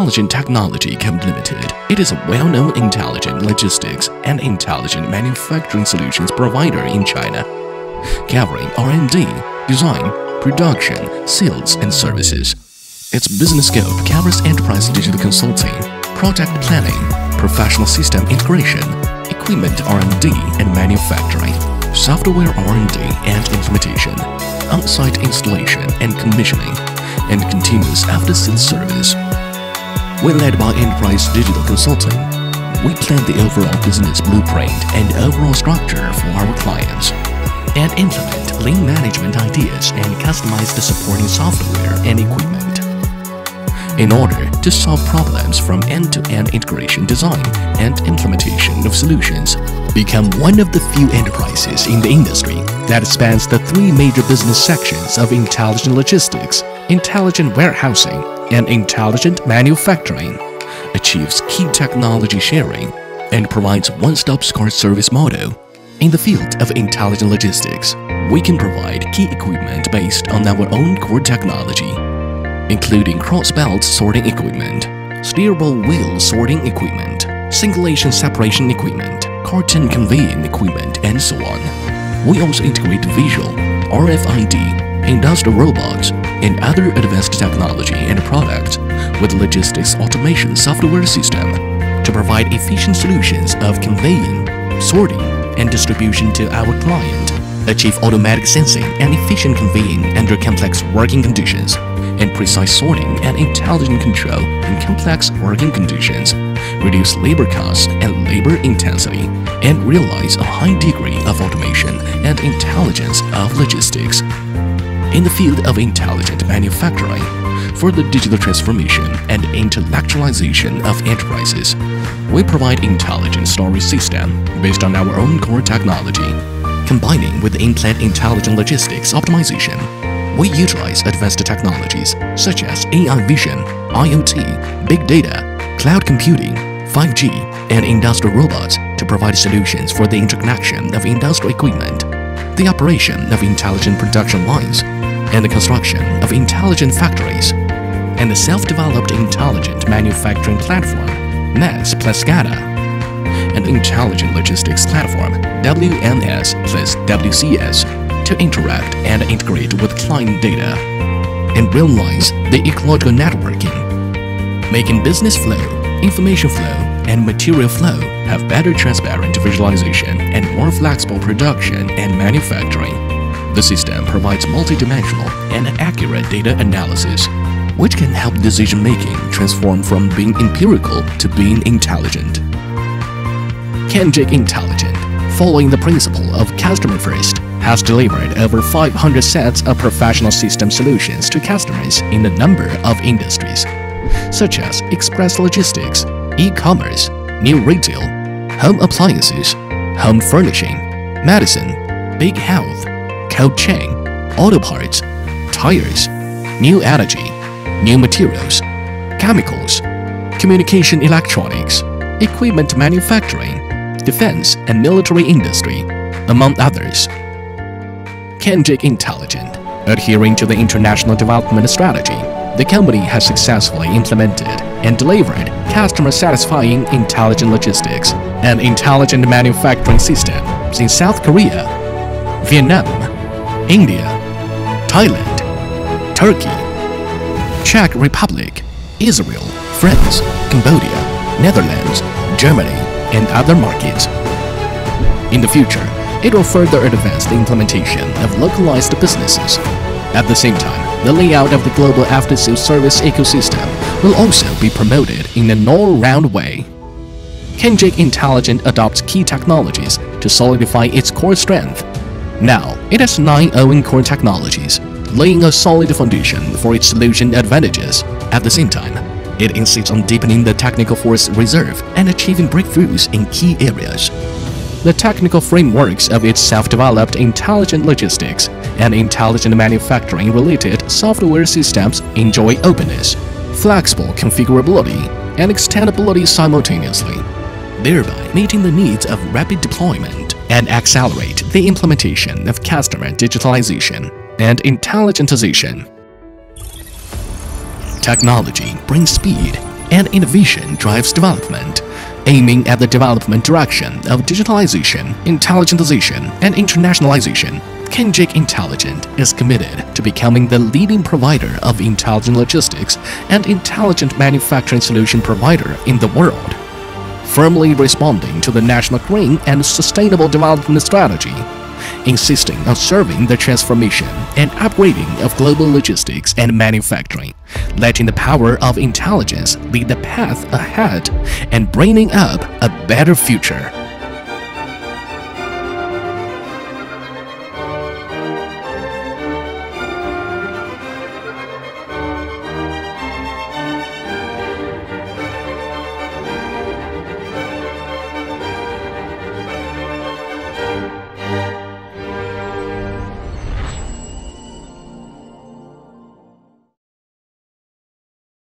Intelligent Technology Co. Limited. It is a well-known intelligent logistics and intelligent manufacturing solutions provider in China, covering R&D, design, production, sales, and services. Its business scope covers enterprise digital consulting, project planning, professional system integration, equipment R&D and manufacturing, software R&D and implementation, on-site installation and commissioning, and continuous after-sales service. We're led by Enterprise Digital Consulting. We plan the overall business blueprint and overall structure for our clients and implement lean management ideas and customize the supporting software and equipment. In order to solve problems from end-to-end integration design and implementation of solutions, become one of the few enterprises in the industry that spans the three major business sections of intelligent logistics, intelligent warehousing, and intelligent manufacturing, achieves key technology sharing, and provides one-stop SCAR service model. In the field of intelligent logistics, we can provide key equipment based on our own core technology, including cross-belt sorting equipment, steerable wheel sorting equipment, singulation separation equipment, carton conveying equipment, and so on. We also integrate visual, RFID, industrial robots, and other advanced technology and products with logistics automation software system to provide efficient solutions of conveying, sorting, and distribution to our client, achieve automatic sensing and efficient conveying under complex working conditions, and precise sorting and intelligent control in complex working conditions, reduce labor costs and labor intensity, and realize a high degree of automation and intelligence of logistics. In the field of intelligent manufacturing, for the digital transformation and intellectualization of enterprises, we provide intelligent storage system based on our own core technology, combining with in-plant intelligent logistics optimization. We utilize advanced technologies such as AI vision, IoT, big data, cloud computing, 5G, and industrial robots to provide solutions for the interconnection of industrial equipment, the operation of intelligent production lines, and the construction of intelligent factories, and the self-developed intelligent manufacturing platform, MES plus SCADA, and intelligent logistics platform, WMS plus WCS, to interact and integrate with client data and realize the ecological networking, making business flow, information flow, and material flow have better transparent visualization and more flexible production and manufacturing. The system provides multidimensional and accurate data analysis, which can help decision-making transform from being empirical to being intelligent. KENGIC Intelligent, following the principle of customer first, has delivered over 500 sets of professional system solutions to customers in a number of industries, such as express logistics, e-commerce, new retail, home appliances, home furnishing, medicine, big health, cold chain, auto parts, tires, new energy, new materials, chemicals, communication electronics, equipment manufacturing, defense and military industry, among others. KENGIC Intelligent. Adhering to the International Development Strategy, the company has successfully implemented and delivered customer-satisfying intelligent logistics and intelligent manufacturing systems in South Korea, Vietnam, India, Thailand, Turkey, Czech Republic, Israel, France, Cambodia, Netherlands, Germany, and other markets. In the future, it will further advance the implementation of localized businesses. At the same time, the layout of the global after-sales service ecosystem will also be promoted in an all-round way. KENGIC Intelligent adopts key technologies to solidify its core strength. Now, it has nine own core technologies, laying a solid foundation for its solution advantages. At the same time, it insists on deepening the technical force reserve and achieving breakthroughs in key areas the technical frameworks of its self-developed intelligent logistics and intelligent manufacturing related software systems enjoy openness, flexible configurability, and extendability simultaneously, thereby meeting the needs of rapid deployment and accelerate the implementation of customer digitalization and intelligentization. Technology brings speed, and innovation drives development, aiming at the development direction of digitalization, intelligentization, and internationalization. KENGIC Intelligent is committed to becoming the leading provider of intelligent logistics and intelligent manufacturing solution provider in the world, firmly responding to the National Green and Sustainable Development Strategy insisting on serving the transformation and upgrading of global logistics and manufacturing, letting the power of intelligence lead the path ahead and bringing up a better future.